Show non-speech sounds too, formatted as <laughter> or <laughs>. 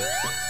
Woo! <laughs>